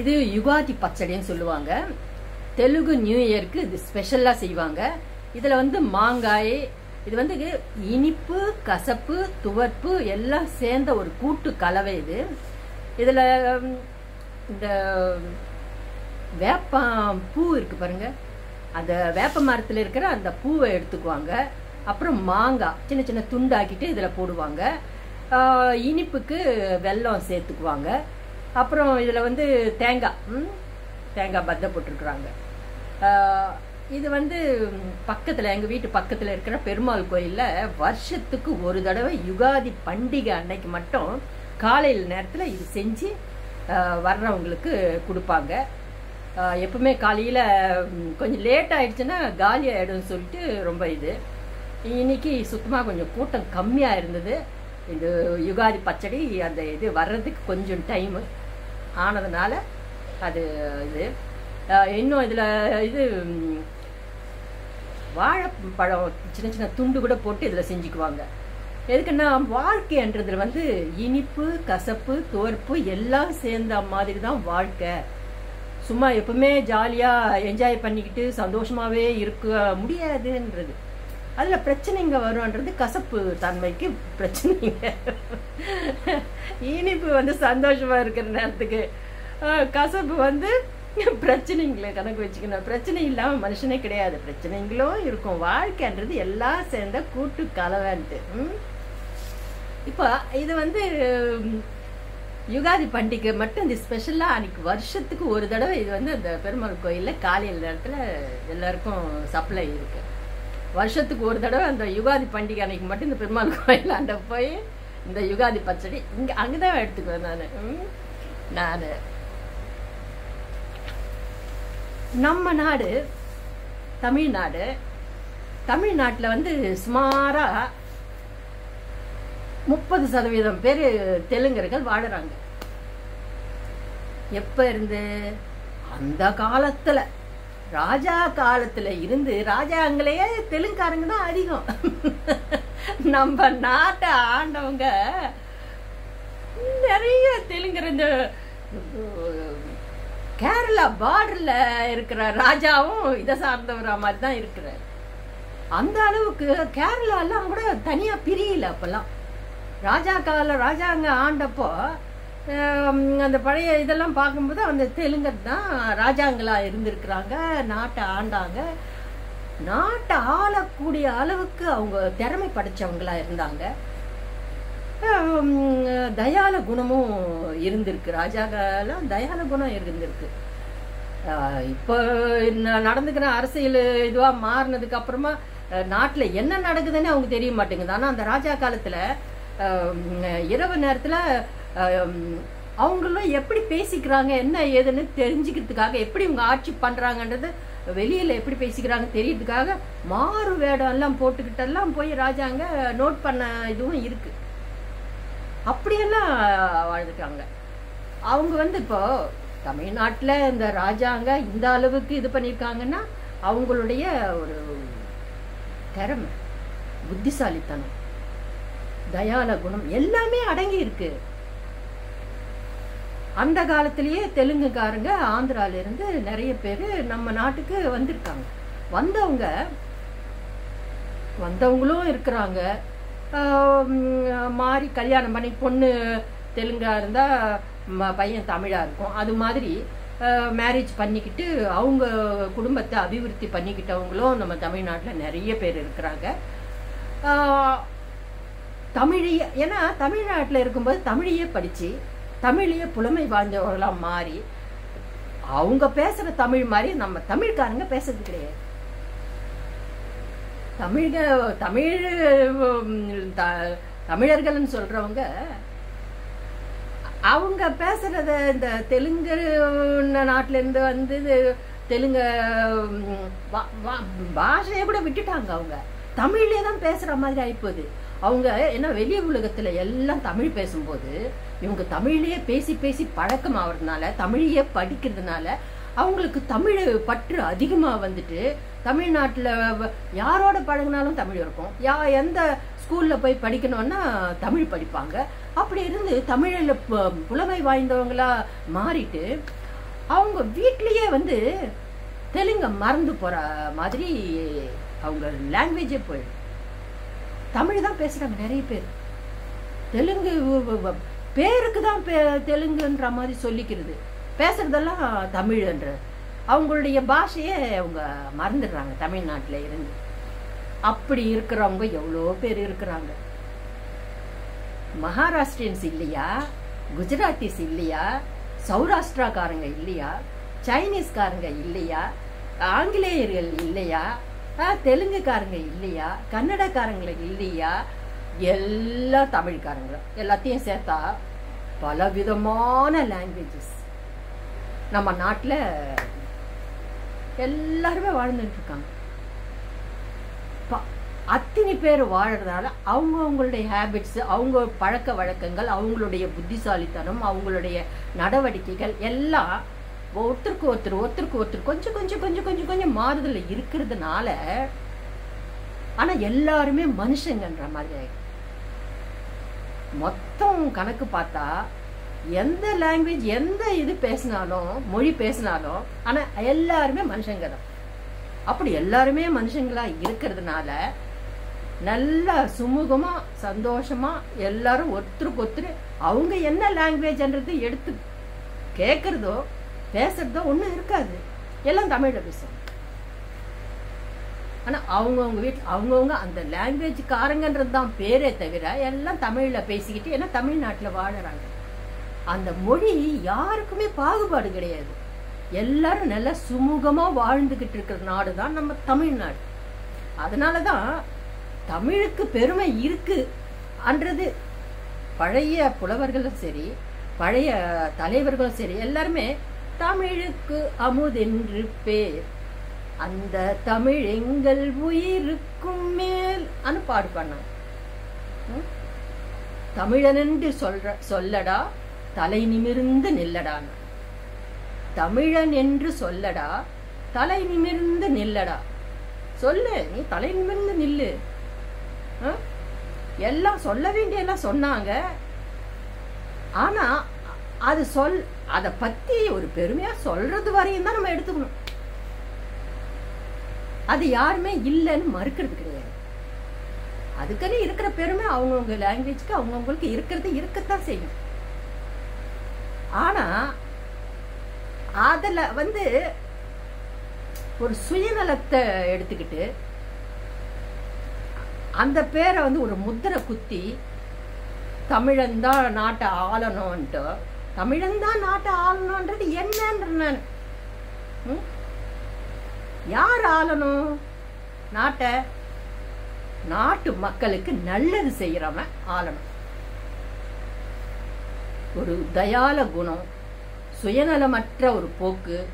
இது யுகாதி பச்சடின்னு சொல்லுவாங்க. தெலுங்கு நியூ இயருக்கு இது ஸ்பெஷலாக செய்வாங்க. இதில் வந்து மாங்காய் இது வந்து இனிப்பு கசப்பு துவர்ப்பு எல்லாம் சேர்ந்த ஒரு கூட்டு கலவை இது. இதில் இந்த வேப்பம் பூ இருக்கு பாருங்க. அந்த வேப்ப மரத்தில் இருக்கிற அந்த பூவை எடுத்துக்குவாங்க. அப்புறம் மாங்காய் சின்ன சின்ன துண்டாக்கிட்டு இதில் போடுவாங்க. இனிப்புக்கு வெல்லம் சேர்த்துக்குவாங்க. அப்புறம் இதில் வந்து தேங்காய் தேங்காய் பத்த போட்டிருக்குறாங்க. இது வந்து பக்கத்தில் எங்கள் வீட்டு பக்கத்தில் இருக்கிற பெருமாள் கோயிலில் வருஷத்துக்கு ஒரு தடவை யுகாதி பண்டிகை அன்னைக்கு மட்டும் காலையில் நேரத்தில் இது செஞ்சு வர்றவங்களுக்கு கொடுப்பாங்க. எப்பவுமே காலையில் கொஞ்சம் லேட் ஆயிடுச்சுன்னா காலி ஆகிடும்னு சொல்லிட்டு ரொம்ப இது. இன்னைக்கு சுத்தமாக கொஞ்சம் கூட்டம் கம்மியாக இருந்தது. இது யுகாதி பச்சடி அந்த இது வர்றதுக்கு கொஞ்சம் டைமு ஆனதுனால அது இது. இன்னும் இதில் இது வாழைப்பழம் சின்ன சின்ன துண்டு கூட போட்டு இதில் செஞ்சுக்குவாங்க. எதுக்குன்னா வாழ்க்கைன்றதுல வந்து இனிப்பு கசப்பு தோற்பு எல்லாம் சேர்ந்த மாதிரி தான் வாழ்க்கை. சும்மா எப்பவுமே ஜாலியாக என்ஜாய் பண்ணிக்கிட்டு சந்தோஷமாகவே இருக்க முடியாதுன்றது. அதில் பிரச்சனைங்க வரும்ன்றது கசப்பு தன்மைக்கு பிரச்சனைங்க. இனிப்பு வந்து சந்தோஷமாக இருக்கிற நேரத்துக்கு கசப்பு வந்து பிரச்சனைங்களை கணக்கு வச்சுக்கணும். பிரச்சனை இல்லாமல் மனுஷனே கிடையாது. பிரச்சனைங்களும் இருக்கும். வாழ்க்கைன்றது எல்லாம் சேர்ந்த கூட்டு கலவைன்ட்டு. இப்போ இது வந்து யுகாதி பண்டிகை மட்டும் இந்த ஸ்பெஷலாக அன்னைக்கு வருஷத்துக்கு ஒரு தடவை இது வந்து அந்த பெருமாள் கோயிலில் காலையில் நேரத்தில் எல்லாருக்கும் சப்ளை இருக்குது வருஷத்துக்கு ஒரு தடவை அந்த யுகாதி பண்டிகை அன்னைக்கு மட்டும் இந்த பெருமாள் கோயில் அண்ட போய் இந்த யுகாதி பச்சடி இங்கே அங்கே தான் எடுத்துக்குவேன் நான். நான். நம்ம நாடு தமிழ்நாடு தமிழ்நாட்டில் வந்து சுமாராக முப்பது சதவீதம் பேர் தெலுங்கர்கள் வாழுறாங்க. எப்போ இருந்து? அந்த காலத்தில். ராஜா காலத்துல இருந்து ராஜாங்களையே தெலுங்காரங்க தான் அதிகம். நம்ம நாட்டை ஆண்டவங்க நிறைய தெலுங்கர் இந்த கேரளா பார்டர்ல இருக்கிற ராஜாவும் இதை சார்ந்தவரா மாதிரி தான் இருக்கிறார். அந்த அளவுக்கு கேரளாலாம் கூட தனியா பிரியல அப்பெல்லாம். ராஜா கால ராஜாங்க ஆண்டப்போ அந்த பழைய இதெல்லாம் பார்க்கும்போது அந்த தெலுங்கர் தான் ராஜாங்களா இருந்திருக்கிறாங்க நாட்டை ஆண்டாங்க. நாட்டை ஆளக்கூடிய அளவுக்கு அவங்க திறமை படைச்சவங்களா இருந்தாங்க. தயால குணமும் இருந்திருக்கு. ராஜாக்கெல்லாம் தயால குணம் இருந்திருக்கு. இப்போ நடந்துக்கிற அரசியல் இதுவாக மாறினதுக்கு அப்புறமா நாட்டில் என்ன நடக்குதுன்னு அவங்க தெரிய மாட்டேங்குது. ஆனால் அந்த ராஜா காலத்தில் இரவு நேரத்தில் அவங்களும் எப்படி பேசிக்கிறாங்க என்ன ஏதுன்னு தெரிஞ்சுக்கிறதுக்காக எப்படி இவங்க ஆட்சி பண்ணுறாங்கன்றது வெளியில் எப்படி பேசிக்கிறாங்க தெரியறதுக்காக மாறு வேடம் எல்லாம் போட்டுக்கிட்டெல்லாம் போய் ராஜாங்க நோட் பண்ண இதுவும் இருக்கு. அப்படியெல்லாம் வாழ்ந்துட்டாங்க. அவங்க வந்து இப்போ தமிழ்நாட்டில் இந்த ராஜாங்க இந்த அளவுக்கு இது பண்ணியிருக்காங்கன்னா அவங்களுடைய ஒரு திறமை புத்திசாலித்தனம் தயால குணம் எல்லாமே அடங்கி இருக்குது அந்த காலத்திலேயே தெலுங்குக்காரங்க ஆந்திராவிலேருந்து நிறைய பேர் நம்ம நாட்டுக்கு வந்திருக்காங்க. வந்தவங்க வந்தவங்களும் இருக்கிறாங்க. மாறி கல்யாணம் பண்ணி பொண்ணு தெலுங்காக இருந்தால் ம- பையன் தமிழாக இருக்கும். அது மாதிரி மேரேஜ் பண்ணிக்கிட்டு அவங்க குடும்பத்தை அபிவிருத்தி பண்ணிக்கிட்டவங்களும் நம்ம தமிழ்நாட்டில் நிறைய பேர் இருக்கிறாங்க. தமிழையே ஏன்னா தமிழ்நாட்டில் இருக்கும்போது தமிழையே படித்து தமிழையே புலமை வாய்ந்தவர்களாக மாறி அவங்க பேசுகிற தமிழ் மாதிரி நம்ம தமிழ்காரங்க பேசுறது கிடையாது. தமிழக தமிழ் த- தமிழர்கள்னு சொல்றவங்க அவங்க பேசுறத இந்த தெலுங்கு நாட்டுல இருந்து வந்து தெலுங்கு பாஷையை கூட விட்டுட்டாங்க அவங்க. தமிழ்லயே தான் பேசுற மாதிரி ஆகிப்போகுது அவங்க ஏன்னா வெளி உலகத்துல எல்லாம் தமிழ் பேசும்போது இவங்க தமிழ்லேயே பேசி பேசி பழக்கம் ஆகிறதுனால தமிழையே படிக்கிறதுனால அவங்களுக்கு தமிழ் பற்று அதிகமாக வந்துட்டு தமிழ்நாட்டில் யாரோட பழகினாலும் தமிழ் இருக்கும். யா எந்த ஸ்கூலில் போய் படிக்கணும்னா தமிழ் படிப்பாங்க. அப்படி இருந்து தமிழில் புலமை வாய்ந்தவங்களா மாறிட்டு அவங்க வீட்லேயே வந்து தெலுங்க மறந்து போகிற மாதிரி அவங்க லாங்குவேஜே போயிடும் தமிழ் தான் பேசுகிறாங்க நிறைய பேர். தெலுங்கு பேருக்கு தான் பே- தெலுங்குன்ற மாதிரி சொல்லிக்கிறது. பேசுறதெல்லாம் தமிழ்ன்ற அவங்களுடைய பாஷையே அவங்க மறந்துடுறாங்க தமிழ்நாட்டில் இருந்து. அப்படி இருக்கிறவங்க எவ்வளோ பேர் இருக்கிறாங்க. மகாராஷ்டிரியன்ஸ் இல்லையா? குஜராத்திஸ் இல்லையா? சௌராஷ்டிராக்காரங்க இல்லையா? சைனீஸ்காரங்க இல்லையா? ஆங்கிலேயர்கள் இல்லையா? தெலுங்குக்காரங்க இல்லையா? கன்னடக்காரங்களை இல்லையா? எல்லா தமிழ்காரங்களும் எல்லாத்தையும் சேர்த்தா பல விதமான லாங்குவேஜஸ் நம்ம நாட்டில் எல்லாருமே வாழ்ந்துட்டு இருக்காங்க ப- அத்தனை பேர் வாழறதுனால அவங்க அவங்களுடைய ஹேபிட்ஸ் அவங்க பழக்க வழக்கங்கள் அவங்களுடைய புத்திசாலித்தனம் அவங்களுடைய நடவடிக்கைகள் எல்லாம் ஒருத்தருக்கு ஒருத்தர் ஒருத்தருக்கு ஒருத்தர் கொஞ்சம் கொஞ்சம் கொஞ்சம் கொஞ்சம் கொஞ்சம் மாறுதல் இருக்கிறதுனால ஆனால் எல்லாருமே மனுஷங்கன்ற மாதிரி ஆயிடுது. மொத்தம் கணக்கு பார்த்தா எந்த லாங்குவேஜ் எந்த இது பேசினாலும் மொழி பேசினாலும் ஆனால் எல்லாருமே மனுஷங்க தான். அப்படி எல்லாருமே மனுஷங்களா இருக்கிறதுனால நல்லா சுமூகமாக சந்தோஷமாக எல்லாரும் ஒருத்தருக்கு ஒருத்தர் அவங்க என்ன லாங்குவேஜ்ன்றது எடுத்து கேட்குறதோ பேசுறதோ ஒன்றும் இருக்காது. எல்லாம் தமிழில் பேசுவாங்க ஆனால் அவங்கவுங்க வீட்டில் அவங்கவுங்க அந்த லாங்குவேஜ் காரங்கன்றது தான் பேரே தவிர எல்லாம் தமிழில் பேசிக்கிட்டு ஏன்னா தமிழ்நாட்டில் வாழறாங்க. அந்த மொழி யாருக்குமே பாகுபாடு கிடையாது. எல்லாரும் நல்லா சுமூகமாக வாழ்ந்துக்கிட்டு இருக்கிற நாடு தான் நம்ம தமிழ்நாடு. அதனால தான் தமிழுக்கு பெருமை இருக்கு அன்றது பழைய புலவர்களும் சரி பழைய தலைவர்களும் சரி எல்லாருமே தமிழுக்கு அமுதென்று பேர். அந்த தமிழ் எங்கள் உயிருக்கும் மேல் அனு பாடு பண்ணாங்க ம்? தமிழனென்று சொல்ற சொல்லடா தலை நிமிர்ந்து நில்லடான். தமிழன் என்று சொல்லடா தலை நிமிர்ந்து நில்லடா. சொல்லு நீ தலை நிமிர்ந்து நில்லு. எல்லாம் சொல்ல வேண்டிய எல்லாம் சொன்னாங்க. ஆனா அது சொல் அத பத்தி ஒரு பெருமையா சொல்றது வரையும் தான் நம்ம எடுத்துக்கணும். அது யாருமே இல்லைன்னு மறுக்கிறது கிடையாது அதுக்குன்னு இருக்கிற பெருமை அவங்கவுங்க லாங்குவேஜ்க்கு அவங்கவுங்களுக்கு இருக்கிறது இருக்கத்தான் செய்யும் ஆனா அதில் வந்து ஒரு சுயநலத்தை எடுத்துக்கிட்டு அந்த பேரை வந்து ஒரு முத்திரை குத்தி தமிழன்தான் நாட்டை ஆளணும்ன்ட்டு தமிழன்தான் நாட்டை ஆளணுன்றது என்னன்ற நான் ம்? யார் ஆளணும்? நாட்டை நாட்டு மக்களுக்கு நல்லது செய்யறவன் ஆளணும். ஒரு தயால குணம் சுயநலமற்ற ஒரு போக்கு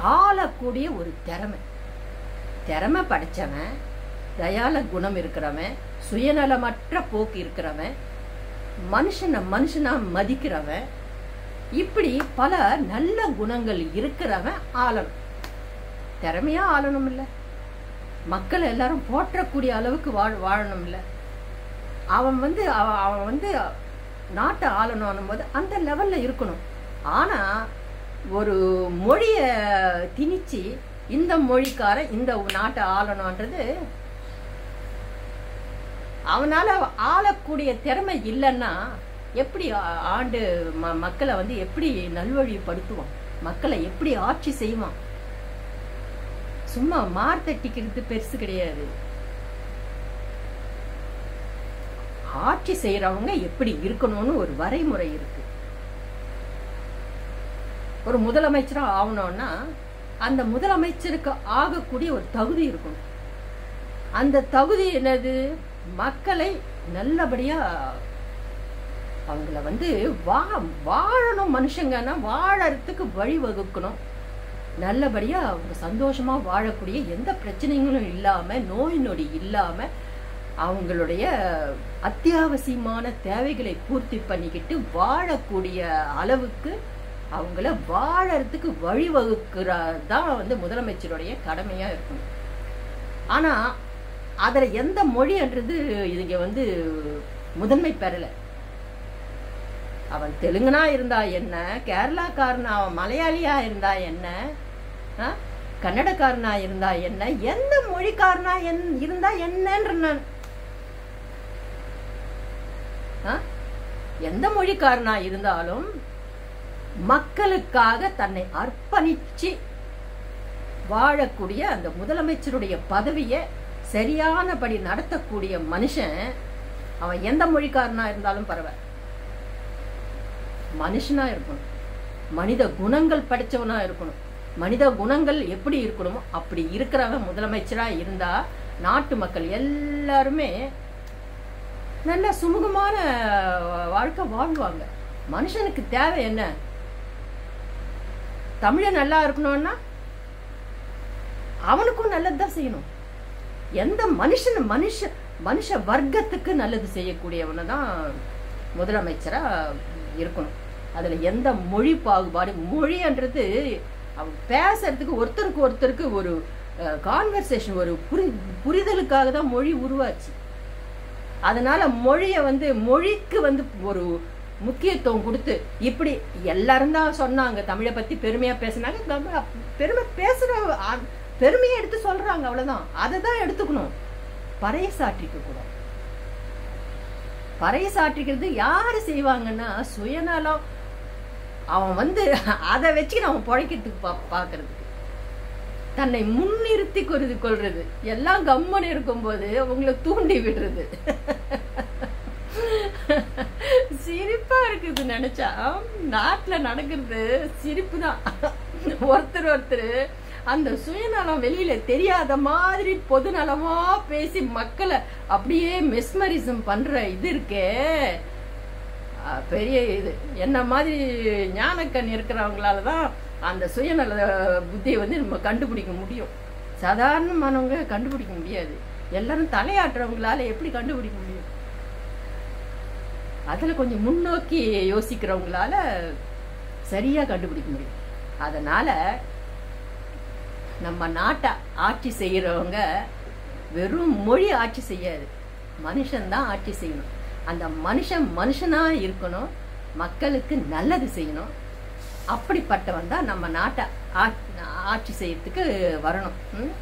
ஆளக்கூடிய ஒரு திறமை. திறமை படைச்சவன் தயால குணம் இருக்கிறவன் சுயநலமற்ற போக்கு இருக்கிறவன் மனுஷனை மனுஷனா மதிக்கிறவன் இப்படி பல நல்ல குணங்கள் இருக்கிறவன் ஆளணும். திறமையா ஆளணும் இல்லை மக்கள் எல்லாரும் போற்றக்கூடிய அளவுக்கு வாழ் வாழணும் இல்லை அவன் வந்து அவன் வந்து நாட்டை ஆளணும் போது அந்த லெவல்ல இருக்கணும். ஆனா ஒரு மொழிய திணிச்சு இந்த மொழிக்காரன் இந்த நாட்டை ஆளணும்ன்றது அவனால ஆளக்கூடிய திறமை இல்லைன்னா எப்படி ஆண்டு ம- மக்களை வந்து எப்படி நல்வழிப்படுத்துவான்? மக்களை எப்படி ஆட்சி செய்வான்? சும்மா மார்த்தட்டிக்கிறது பெருசு கிடையாது. ஆட்சி செய்யறவங்க எப்படி இருக்கணும்னு ஒரு வரைமுறை இருக்கு. ஒரு முதலமைச்சரா ஆகணும்னா அந்த முதலமைச்சருக்கு ஆகக்கூடிய ஒரு தகுதி இருக்கணும். அந்த தகுதி என்னது? மக்களை நல்லபடியா அவங்கள வந்து வா வாழணும் மனுஷங்கன்னா வாழறதுக்கு வழி வகுக்கணும் நல்லபடியாக அவங்க சந்தோஷமாக வாழக்கூடிய எந்த பிரச்சனைகளும் இல்லாமல் நோய் நொடி இல்லாமல் அவங்களுடைய அத்தியாவசியமான தேவைகளை பூர்த்தி பண்ணிக்கிட்டு வாழக்கூடிய அளவுக்கு அவங்கள வாழறதுக்கு வழிவகுக்கிறதான் வந்து முதலமைச்சருடைய கடமையாக இருக்கும் ஆனால் அதில் எந்த மொழின்றது இதுங்க வந்து முதன்மை பெறலை. அவன் தெலுங்குனா இருந்தா என்ன கேரளாக்காரனா அவன் மலையாளியா இருந்தா என்ன ஆ? கன்னடக்காரனா இருந்தா என்ன எந்த மொழிக்காரனா என் இருந்தா என்னன்ற நான் ஆ? எந்த மொழிக்காரனா இருந்தாலும் மக்களுக்காக தன்னை அர்ப்பணிச்சு வாழக்கூடிய அந்த முதலமைச்சருடைய பதவியை சரியானபடி நடத்தக்கூடிய மனுஷன் அவன் எந்த மொழிக்காரனா இருந்தாலும் பரவாயில்ல மனுஷனா இருக்கணும். மனித குணங்கள் படிச்சவனா இருக்கணும். மனித குணங்கள் எப்படி இருக்கணுமோ அப்படி இருக்கிறவன் முதலமைச்சரா இருந்தா நாட்டு மக்கள் எல்லாருமே நல்ல சுமூகமான வாழ்க்கை வாழ்வாங்க. மனுஷனுக்கு தேவை என்ன? தமிழை நல்லா இருக்கணும்னா அவனுக்கும் நல்லதுதான் செய்யணும். எந்த மனுஷன் மனுஷ மனுஷ வர்க்கத்துக்கு நல்லது செய்யக்கூடியவனை தான் முதலமைச்சரா இருக்கணும். அதுல எந்த மொழி பாகுபாடு மொழின்றது அவங்க பேசுறதுக்கு ஒருத்தருக்கு ஒருத்தருக்கு ஒரு கான்வர்சேஷன் ஒரு புரி புரிதலுக்காக தான் மொழி உருவாச்சு. அதனால மொழியை வந்து மொழிக்கு வந்து ஒரு முக்கியத்துவம் கொடுத்து இப்படி எல்லாரும் தான் சொன்னாங்க தமிழை பத்தி பெருமையா பேசினாங்க பெருமை பேசுற பெருமையை எடுத்து சொல்றாங்க அவ்வளவுதான். அதை தான் எடுத்துக்கணும். பறையசாற்றிக்க கூடாது. பறையசாற்றிக்கிறது யாரு செய்வாங்கன்னா சுயநலம் அவன் வந்து அதை வச்சு அவன் பிழைக்கிறதுக்கு பா பார்க்கறது. தன்னை முன்னிறுத்தி கொருது கொள்றது. எல்லாம் கம்மன் இருக்கும்போது அவங்கள தூண்டி விடுறது. சிரிப்பா இருக்குது நினைச்சா நாட்டுல நடக்கிறது சிரிப்பு தான் ஒருத்தர் ஒருத்தர் அந்த சுயநலம் வெளியில தெரியாத மாதிரி பொதுநலமா பேசி மக்களை அப்படியே மெஸ்மரிசம் பண்ற இது இருக்கே. பெரிய இது. என்ன மாதிரி ஞானக்கண் இருக்கிறவங்களால தான் அந்த சுயநல புத்தியை வந்து நம்ம கண்டுபிடிக்க முடியும். சாதாரணமானவங்க கண்டுபிடிக்க முடியாது. எல்லாரும் தலையாட்டுறவங்களால எப்படி கண்டுபிடிக்க முடியும்? அதில் கொஞ்சம் முன்னோக்கி யோசிக்கிறவங்களால சரியா கண்டுபிடிக்க முடியும். அதனால நம்ம நாட்டை ஆட்சி செய்யறவங்க வெறும் மொழி ஆட்சி செய்யாது. மனுஷன்தான் ஆட்சி செய்யணும். அந்த மனுஷன் மனுஷனா இருக்கணும் மக்களுக்கு நல்லது செய்யணும் அப்படிப்பட்டவன் தான் நம்ம நாட்டை ஆட்சி செய்யறதுக்கு வரணும் ம்?